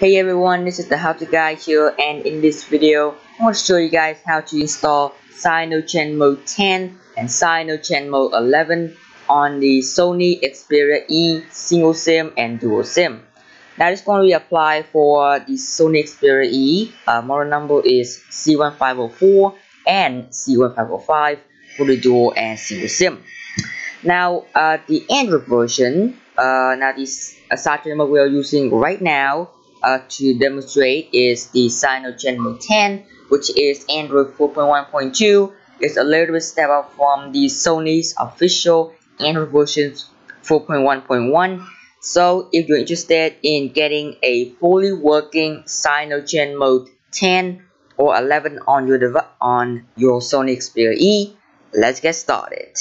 Hey everyone, this is the how to guy here and in this video I want to show you guys how to install CyanogenMode Mode 10 and CyanogenMode Mode 11 on the Sony Xperia E single SIM and dual SIM. Now this going to be applied for the Sony Xperia E, uh, model number is C1504 and C1505 for the dual and single SIM. Now uh, the Android version, uh, now this uh, CyanogenMode we are using right now uh, to demonstrate is the CyanogenMode 10 which is Android 4.1.2 it's a little bit step up from the Sony's official Android version 4.1.1 so if you're interested in getting a fully working CyanogenMode 10 or 11 on your on your Sony Xperia E let's get started.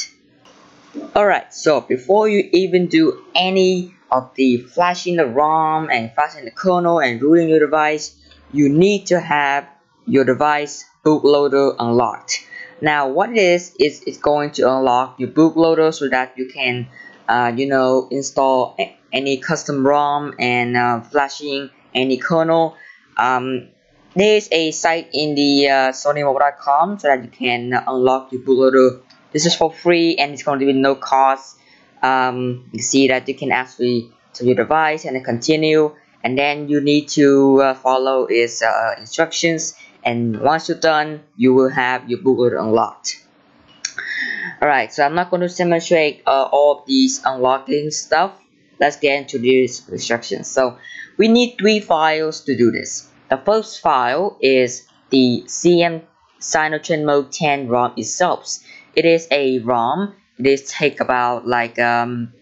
Alright so before you even do any of the flashing the ROM and flashing the kernel and rooting your device, you need to have your device bootloader unlocked. Now what it is, is it's going to unlock your bootloader so that you can, uh, you know, install any custom ROM and uh, flashing any kernel. Um, there's a site in the uh, sonymobile.com so that you can unlock your bootloader. This is for free and it's going to be no cost um, you see that you can actually to your device and continue. And then you need to uh, follow its uh, instructions. And once you're done you will have your bootloader unlocked. Alright so I'm not going to demonstrate uh, all of these unlocking stuff. Let's get into these instructions. So we need three files to do this. The first file is the CM CyanogenMode 10 ROM itself. It is a ROM this take about like um,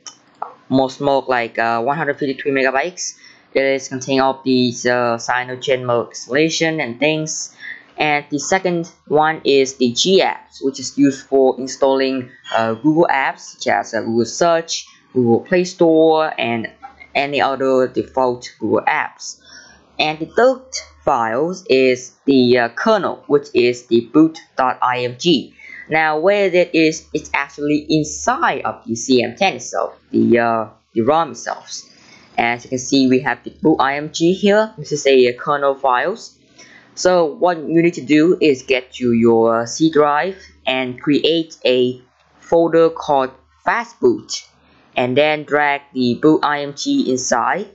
most like uh, 153 megabytes it is contain all these uh, CyanogenMode installation and things. And the second one is the G apps which is used for installing uh, Google apps such as uh, Google Search, Google Play Store and any other default Google apps. And the third files is the uh, kernel which is the boot.img now where that is, it's actually inside of the CM10 itself, the, uh, the ROM itself. As you can see, we have the boot IMG here. This is a, kernel files. So what you need to do is get to your C drive and create a folder called fastboot and then drag the boot IMG inside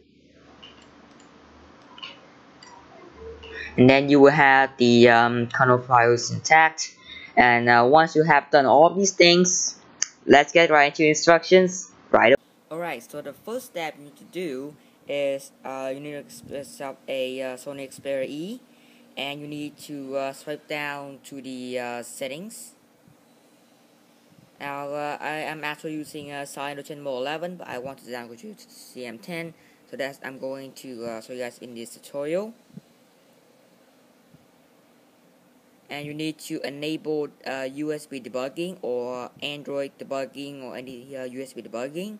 and then you will have the um, kernel files intact and uh, once you have done all these things let's get right into instructions right alright so the first step you need to do is uh, you need to set up a uh, Sony Xperia E and you need to uh, swipe down to the uh, settings. Now uh, I am actually using a uh, CyanogenMode 11 but I want to downgrade to CM10 so that's I'm going to show you guys in this tutorial and you need to enable uh, USB debugging or Android debugging or any uh, USB debugging.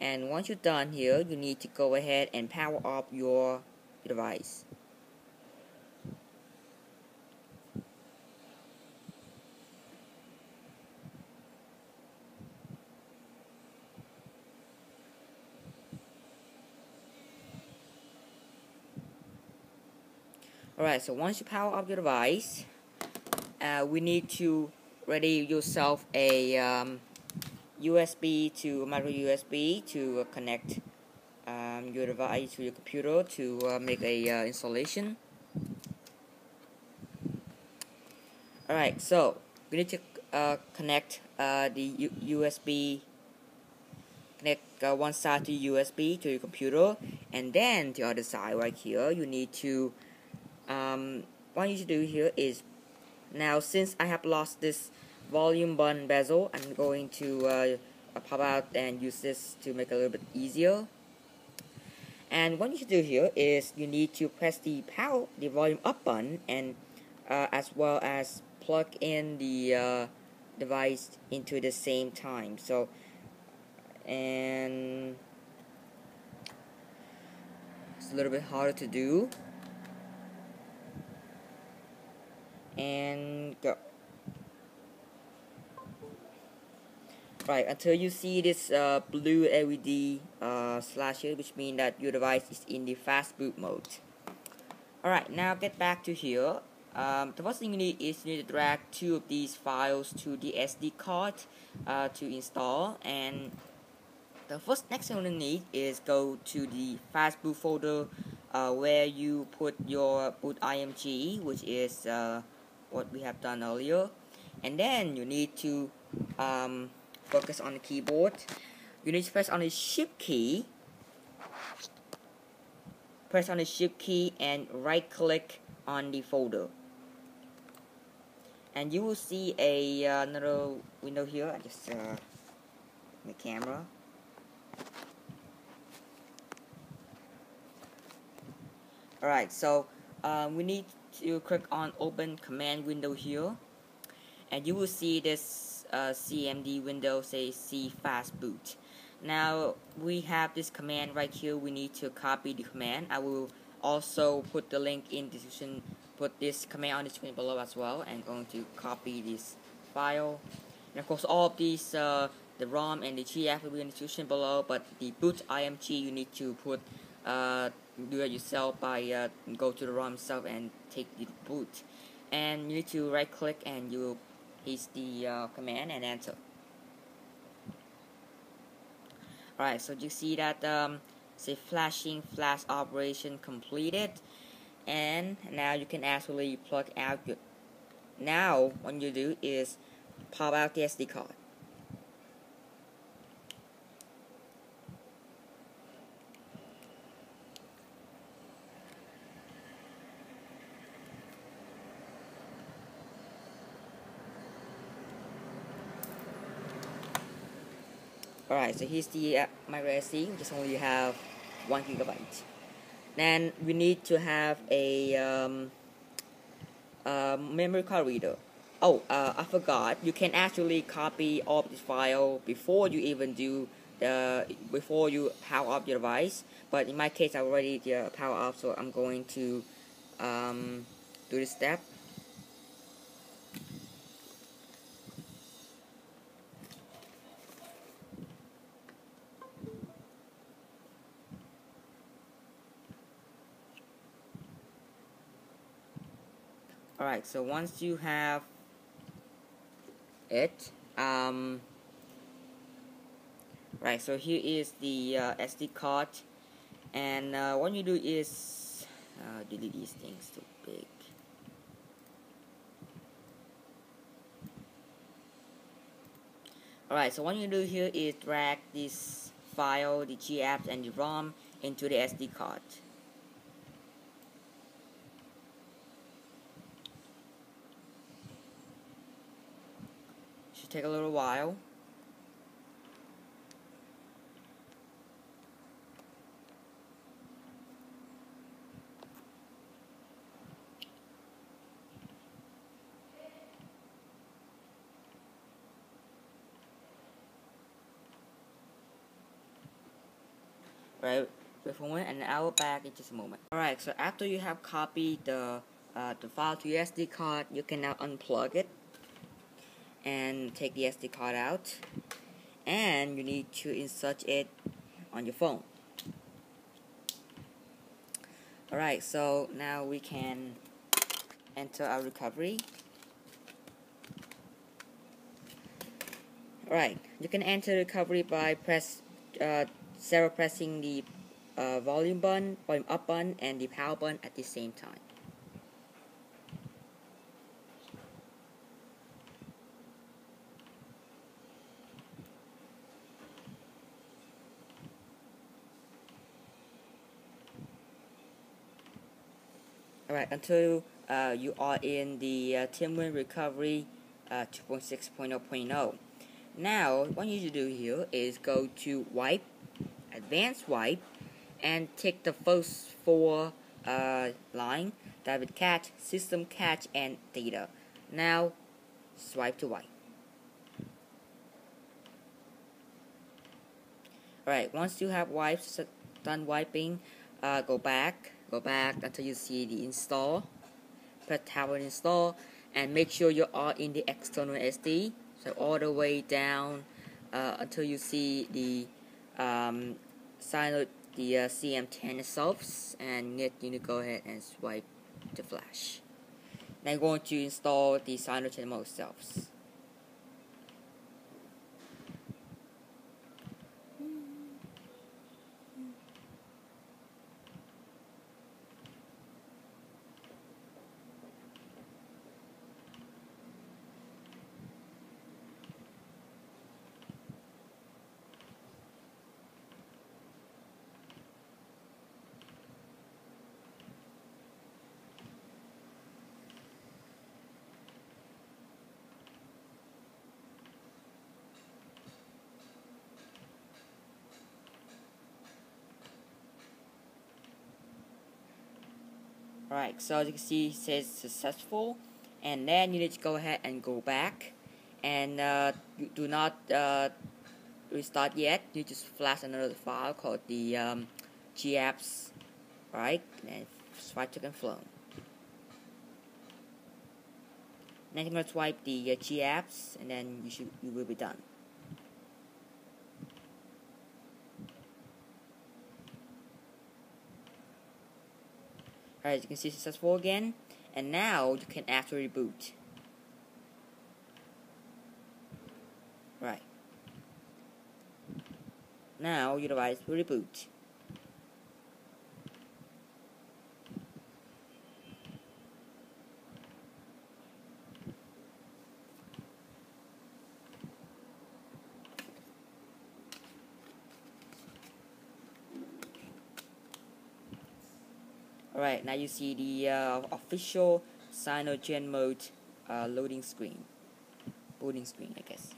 And once you're done here you need to go ahead and power up your device. Alright, so once you power up your device, uh, we need to ready yourself a um, USB to micro USB to uh, connect um, your device to your computer to uh, make a uh, installation. Alright, so we need to uh, connect uh, the U USB connect one side to USB to your computer and then the other side right here you need to um, what you should do here is now since I have lost this volume button bezel I'm going to uh, pop out and use this to make it a little bit easier. And what you should do here is you need to press the power the volume up button and uh, as well as plug in the uh, device into the same time. So and it's a little bit harder to do and go. right until you see this uh, blue LED uh, slash here which means that your device is in the fast boot mode. Alright now get back to here. Um, the first thing you need is you need to drag two of these files to the SD card uh, to install. And the first next thing you need is go to the fast boot folder uh, where you put your boot img which is uh, what we have done earlier. And then you need to um, focus on the keyboard. You need to press on the shift key. Press on the shift key and right click on the folder. And you will see a uh, another window here. I just uh, the camera. Alright so um, we need to click on open command window here and you will see this uh, CMD window say C fast boot. Now we have this command right here. We need to copy the command. I will also put the link in the description put this command on the screen below as well and going to copy this file. And of course all of these uh, the ROM and the GF will be in the description below but the boot IMG you need to put uh, do it yourself by uh, go to the ROM itself and take the boot. And you need to right click and you paste the uh, command and enter. Alright, so you see that um, say flashing flash operation completed? And now you can actually plug out your now what you do is pop out the SD card Alright, so here's the uh, micro SD, just only have one gigabyte. Then we need to have a um, uh, memory card reader. Oh, uh, I forgot. You can actually copy all the file before you even do the before you power up your device. But in my case, I already uh, power up, so I'm going to um, do this step. Alright, so once you have it, um, right, so here is the uh, SD card, and uh, what you do is uh, delete these things too big. Alright, so what you do here is drag this file, the GApps and the ROM into the SD card. Take a little while. Right, for one and I will back in just a moment. Alright, so after you have copied the uh, the file to your SD card, you can now unplug it and take the SD card out. And you need to insert it on your phone. Alright so now we can enter our recovery. Alright you can enter recovery by press uh, pressing the uh, volume button, volume up button and the power button at the same time Until uh, you are in the uh, Teamwin Recovery uh, 2.6.0.0. Now, what you need to do here is go to Wipe, Advanced Wipe, and take the first four uh, line, Dalvik Cache, System Cache, and Data. Now, swipe to wipe. Alright, once you have wiped, done wiping, uh, go back go back until you see the install press tab on install and make sure you are in the external SD so all the way down uh, until you see the um, Cyno, the uh, CM10 itself, and you need to go ahead and swipe the flash. Now I'm going to install the Cyanogen mode itself. Alright, so as you can see, it says successful. And then you need to go ahead and go back. And uh, do not uh, restart yet. You just flash another file called the um, GApps. Right? And swipe to confirm. Then you're going to swipe the uh, GApps and then you, should, you will be done. Alright, you can see successful again. And now you can actually reboot. Right. Now your device will reboot. Alright, now you see the uh, official Cyanogen mode uh, loading screen. Loading screen, I guess.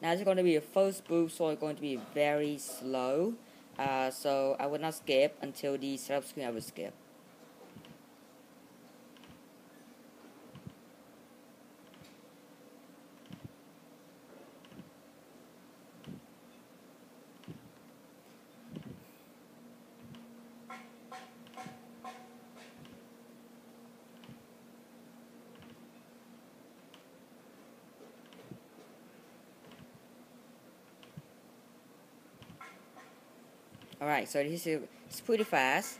Now it's going to be a first boot, so it's going to be very slow. Uh, so I will not skip until the setup screen I will skip. Alright, so this is it's pretty fast.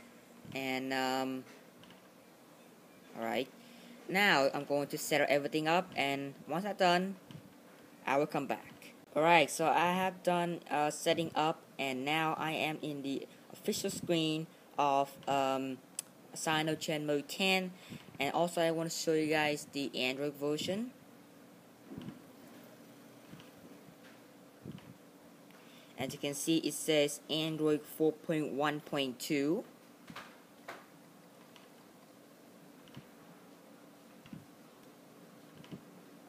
And, um, alright. Now, I'm going to set everything up. And once I'm done, I will come back. Alright, so I have done uh, setting up. And now I am in the official screen of um, Cyanogen Mode 10. And also, I want to show you guys the Android version. As you can see it says Android 4.1.2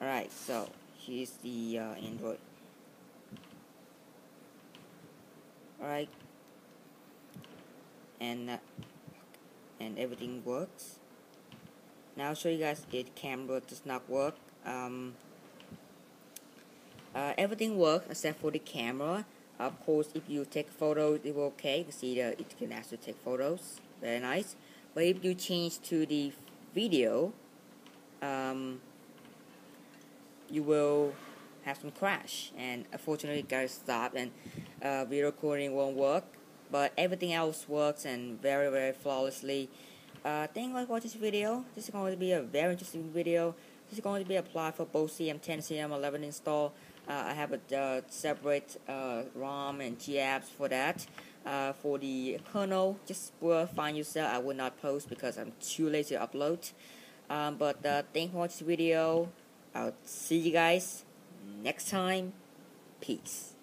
alright so here's the uh, Android. Alright. And uh, and everything works. Now I'll show you guys if camera does not work. Um, uh, everything works except for the camera of course if you take photos it will okay. You see that it can actually take photos. Very nice. But if you change to the video um, you will have some crash. And unfortunately it got stopped and uh, video recording won't work. But everything else works and very very flawlessly. Uh, thank you for watching this video. This is going to be a very interesting video. This is going to be applied for both CM10 and CM11 install I have a uh, separate uh, ROM and GApps for that. Uh, for the kernel, just find yourself. I will not post because I'm too lazy to upload. Um, but uh, thanks for watching the video. I'll see you guys next time. Peace.